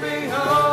behold.